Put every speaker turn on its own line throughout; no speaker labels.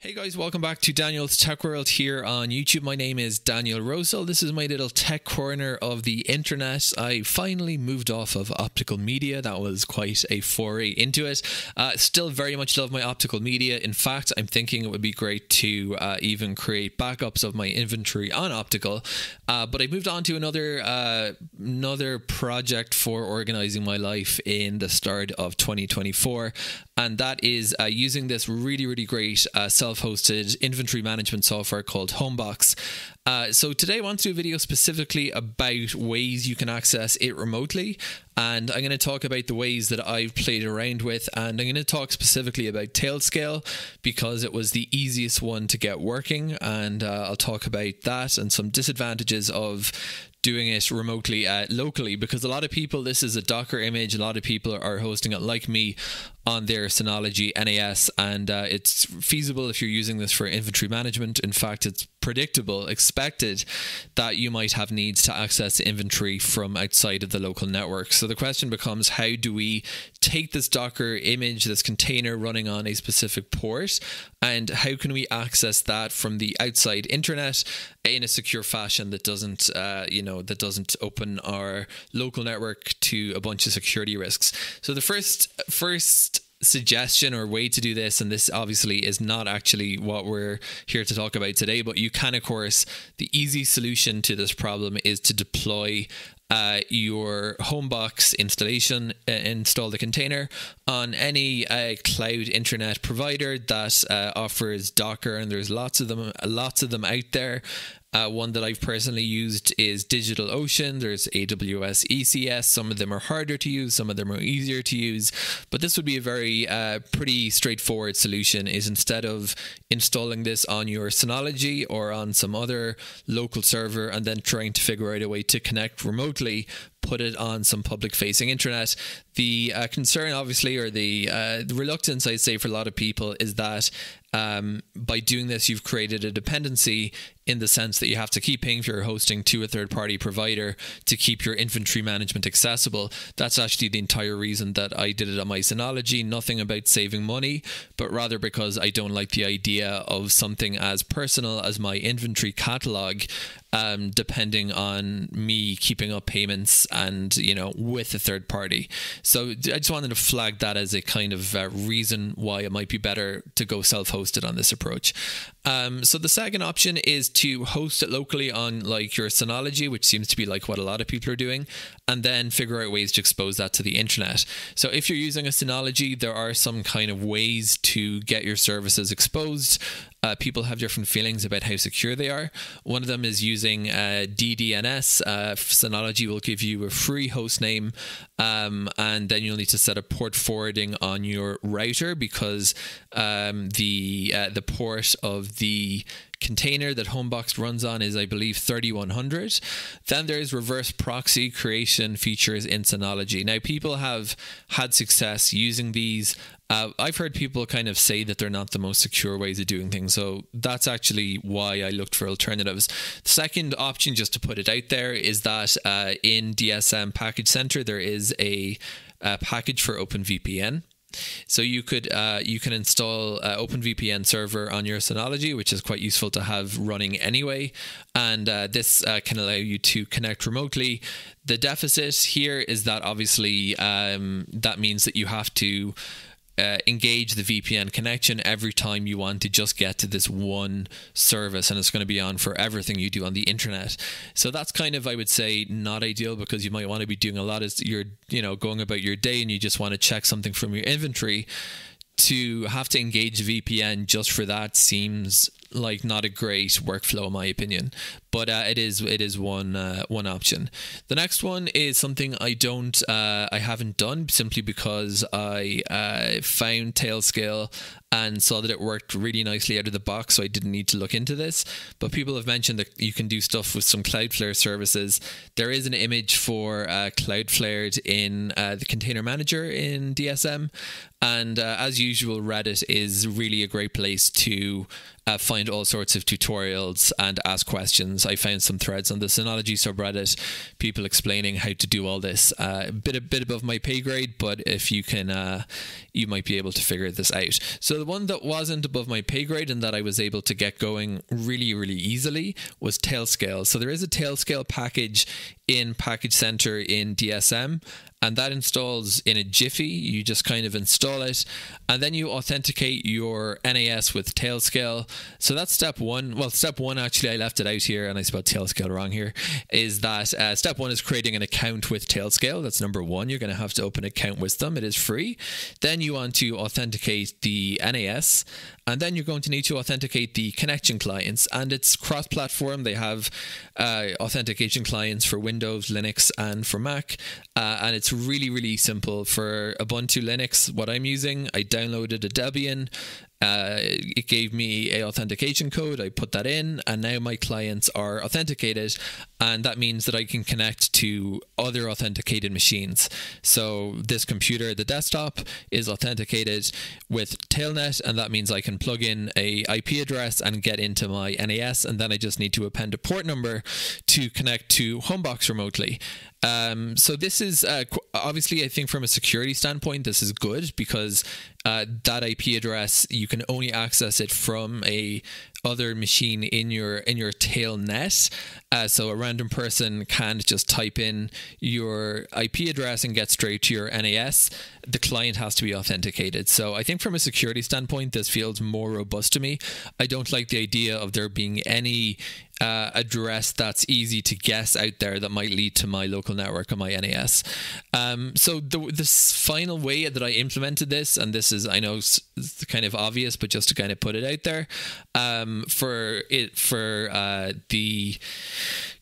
Hey guys, welcome back to Daniel's Tech World here on YouTube. My name is Daniel Rosehill. This is my little tech corner of the internet. I finally moved off of optical media. That was quite a foray into it. Uh, still very much love my optical media. In fact, I'm thinking it would be great to uh, even create backups of my inventory on optical. Uh, but I moved on to another uh, another project for organizing my life in the start of 2024, and that is uh, using this really really great uh, self hosted inventory management software called Homebox. Uh, so, today I want to do a video specifically about ways you can access it remotely. And I'm going to talk about the ways that I've played around with. And I'm going to talk specifically about Tailscale because it was the easiest one to get working. And uh, I'll talk about that and some disadvantages of doing it remotely uh, locally because a lot of people this is a docker image a lot of people are hosting it like me on their synology nas and uh, it's feasible if you're using this for inventory management in fact it's predictable expected that you might have needs to access inventory from outside of the local network. So the question becomes how do we take this docker image this container running on a specific port and how can we access that from the outside internet in a secure fashion that doesn't uh, you know that doesn't open our local network to a bunch of security risks? So the first first suggestion or way to do this and this obviously is not actually what we're here to talk about today but you can of course the easy solution to this problem is to deploy uh, your homebox installation uh, install the container on any uh, cloud internet provider that uh, offers docker and there's lots of them lots of them out there uh, one that I've personally used is DigitalOcean. There's AWS ECS. Some of them are harder to use, some of them are easier to use. But this would be a very uh, pretty straightforward solution. Is instead of installing this on your Synology or on some other local server and then trying to figure out a way to connect remotely, put it on some public facing internet. The uh, concern, obviously, or the, uh, the reluctance, I'd say, for a lot of people is that um, by doing this, you've created a dependency in the sense that you have to keep paying for your hosting to a third party provider to keep your inventory management accessible. That's actually the entire reason that I did it on my Synology. Nothing about saving money, but rather because I don't like the idea of something as personal as my inventory catalog um, depending on me keeping up payments and you know with a third party. So I just wanted to flag that as a kind of uh, reason why it might be better to go self-hosted on this approach. Um, so the second option is to host it locally on like your Synology, which seems to be like what a lot of people are doing, and then figure out ways to expose that to the internet. So if you're using a Synology, there are some kind of ways to get your services exposed. Uh, people have different feelings about how secure they are. One of them is using uh, DDNS. Uh, Synology will give you a free host name, um, and then you'll need to set up port forwarding on your router because um, the uh, the port of the container that Homebox runs on is, I believe, 3100. Then there's reverse proxy creation features in Synology. Now, people have had success using these. Uh, I've heard people kind of say that they're not the most secure ways of doing things. So that's actually why I looked for alternatives. The second option, just to put it out there, is that uh, in DSM Package Center, there is a, a package for OpenVPN. So you could uh, you can install uh, OpenVPN server on your Synology, which is quite useful to have running anyway, and uh, this uh, can allow you to connect remotely. The deficit here is that obviously um, that means that you have to uh, engage the VPN connection every time you want to just get to this one service, and it's going to be on for everything you do on the internet. So that's kind of, I would say, not ideal because you might want to be doing a lot as you're, you know, going about your day, and you just want to check something from your inventory. To have to engage VPN just for that seems like not a great workflow in my opinion. But uh, it is it is one uh, one option. The next one is something i don't uh, i haven't done simply because i uh, found tailscale and saw that it worked really nicely out of the box so i didn't need to look into this. But people have mentioned that you can do stuff with some cloudflare services. There is an image for uh, cloudflare in uh, the container manager in dsm and as usual reddit is really a great place to uh, find all sorts of tutorials and ask questions. I found some threads on the Synology subreddit, people explaining how to do all this. Uh, a bit a bit above my pay grade, but if you can, uh, you might be able to figure this out. So the one that wasn't above my pay grade and that I was able to get going really really easily was Tailscale. So there is a Tailscale package in Package Center in DSM and that installs in a jiffy. You just kind of install it, and then you authenticate your NAS with Tailscale. So that's step one. Well, step one actually I left it out here, and I spelled Tailscale wrong here. Is that uh, step one is creating an account with Tailscale? That's number one. You're going to have to open an account with them. It is free. Then you want to authenticate the NAS, and then you're going to need to authenticate the connection clients, and it's cross-platform. They have uh, authentication clients for Windows, Linux, and for Mac, uh, and it's really, really simple. For Ubuntu Linux, what I'm using, I downloaded a Debian. Uh, it gave me a authentication code. I put that in, and now my clients are authenticated, and that means that I can connect to other authenticated machines. So this computer, the desktop, is authenticated with Tailnet, and that means I can plug in a IP address and get into my NAS, and then I just need to append a port number to connect to Homebox remotely. Um, so this is uh, obviously, I think from a security standpoint, this is good because uh, that IP address you can only access it from a other machine in your in your tailnet. Uh, so a random person can't just type in your IP address and get straight to your NAS. The client has to be authenticated. So I think from a security standpoint, this feels more robust to me. I don't like the idea of there being any uh, address that's easy to guess out there that might lead to my local network on my NAS. Um, so the this final way that I implemented this, and this is I know kind of obvious, but just to kind of put it out there, um, for it for uh, the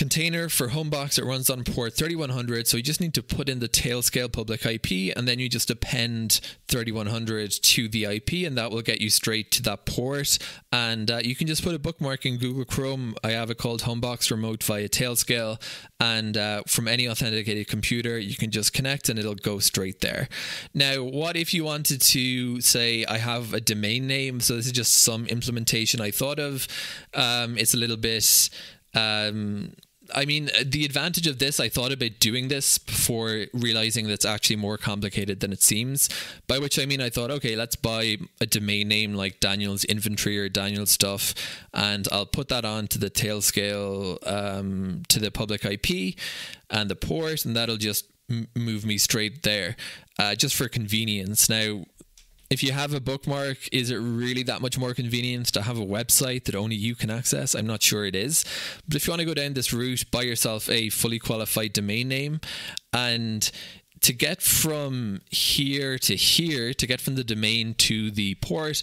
container for Homebox, it runs on port 3100. So you just need to put in the Tailscale public IP, and then you just append 3100 to the IP, and that will get you straight to that port. And uh, you can just put a bookmark in Google Chrome. I have it called Homebox Remote via Tailscale, and uh, from any authenticated computer, you can just connect, and it'll go straight there. Now, what if you wanted to say I have a domain name? So this is just some implementation I thought of. Um, it's a little bit um, I mean, the advantage of this, I thought about doing this before realizing that it's actually more complicated than it seems. By which I mean, I thought, okay, let's buy a domain name like Daniel's Inventory or Daniel's Stuff, and I'll put that on to the Tailscale um, to the public IP and the port, and that'll just move me straight there, uh, just for convenience. Now, if you have a bookmark, is it really that much more convenient to have a website that only you can access? I'm not sure it is. But if you want to go down this route, buy yourself a fully qualified domain name and to get from here to here, to get from the domain to the port,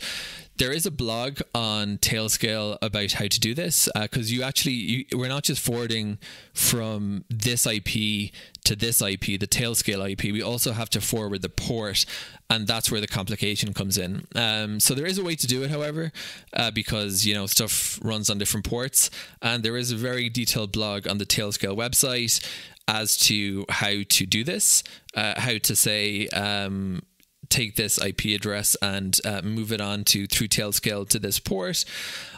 there is a blog on Tailscale about how to do this because uh, you actually you, we're not just forwarding from this IP to this IP, the Tailscale IP. We also have to forward the port, and that's where the complication comes in. Um, so there is a way to do it, however, uh, because you know stuff runs on different ports, and there is a very detailed blog on the Tailscale website as to how to do this, uh, how to say. Um, take this IP address and uh, move it on to through Tailscale to this port.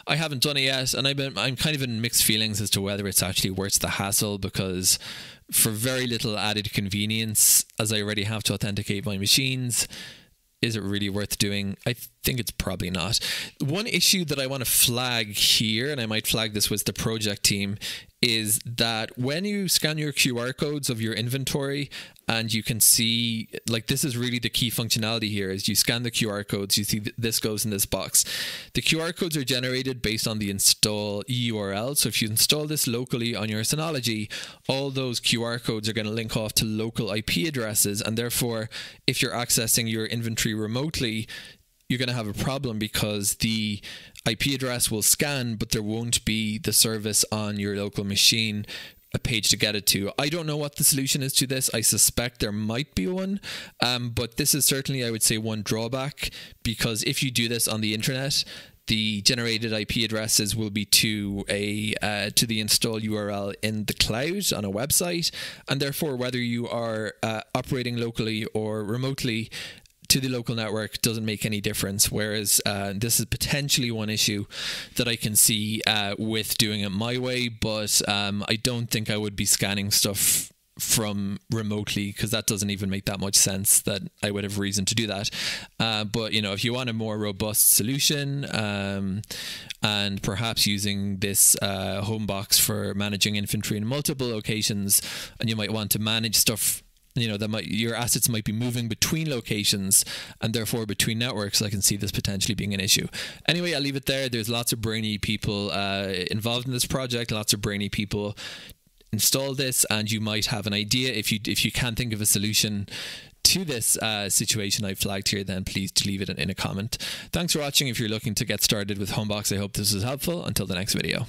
I haven't done it yet, and I've been I'm kind of in mixed feelings as to whether it's actually worth the hassle because for very little added convenience, as I already have to authenticate my machines, is it really worth doing? I think it's probably not. One issue that I want to flag here, and I might flag this with the project team, is that when you scan your QR codes of your inventory and you can see like this is really the key functionality here is you scan the QR codes you see this goes in this box. The QR codes are generated based on the install URL so if you install this locally on your Synology all those QR codes are going to link off to local IP addresses. And therefore if you're accessing your inventory remotely you're going to have a problem because the IP address will scan, but there won't be the service on your local machine a page to get it to. I don't know what the solution is to this. I suspect there might be one, um, but this is certainly, I would say, one drawback because if you do this on the internet, the generated IP addresses will be to a uh, to the install URL in the cloud on a website, and therefore, whether you are uh, operating locally or remotely, to the local network doesn't make any difference. Whereas uh, this is potentially one issue that I can see uh, with doing it my way, but um, I don't think I would be scanning stuff from remotely because that doesn't even make that much sense that I would have reason to do that. Uh, but you know, if you want a more robust solution um, and perhaps using this uh, home box for managing infantry in multiple locations, and you might want to manage stuff you know that might your assets might be moving between locations and therefore between networks i can see this potentially being an issue anyway i'll leave it there there's lots of brainy people uh, involved in this project lots of brainy people install this and you might have an idea if you if you can't think of a solution to this uh, situation I flagged here, then please leave it in a comment. Thanks for watching. If you're looking to get started with Homebox, I hope this was helpful. Until the next video.